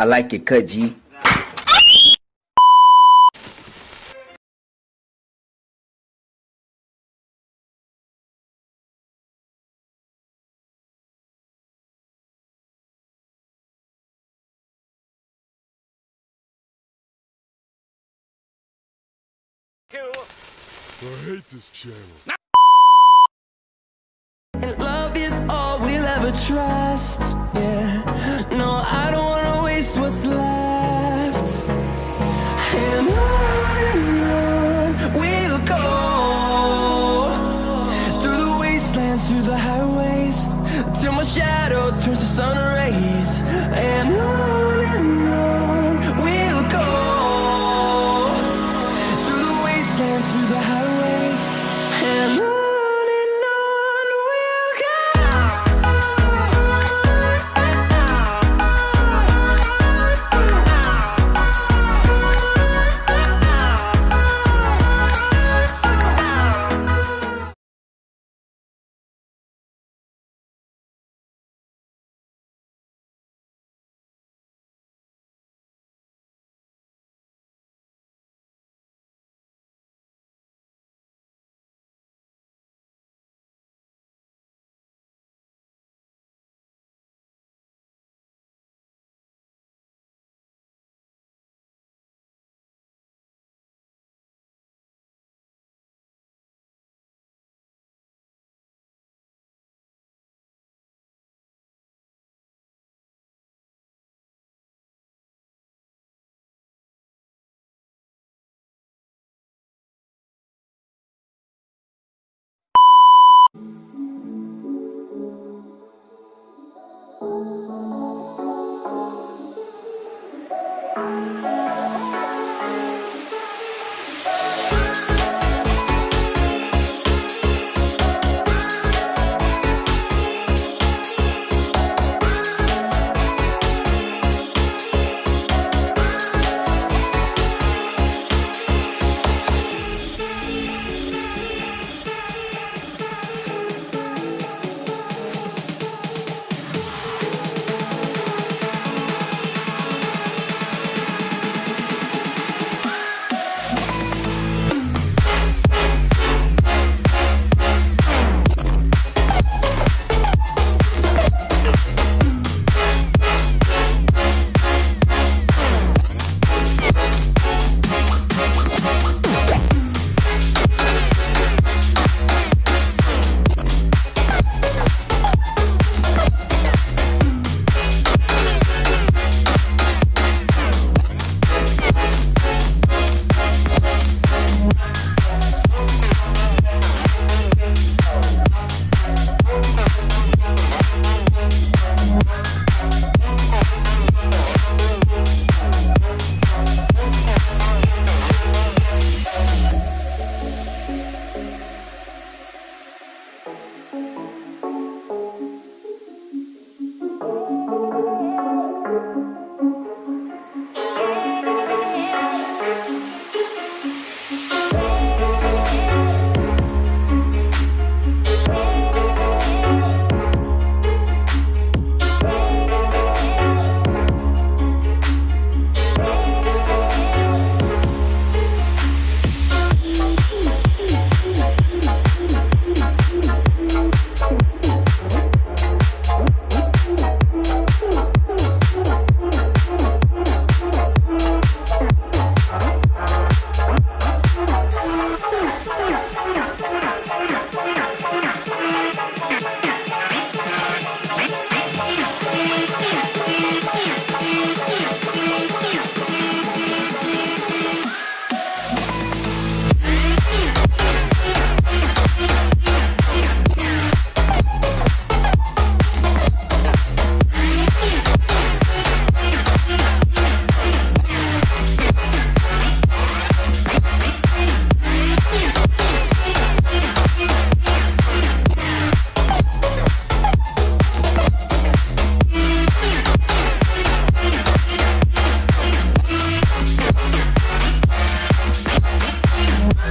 I like it cut, G. Two. I hate this channel. And love is all we'll ever trust. Yeah.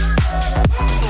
Música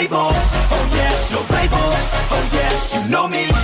label. Oh yeah, no label. Oh yeah, you know me.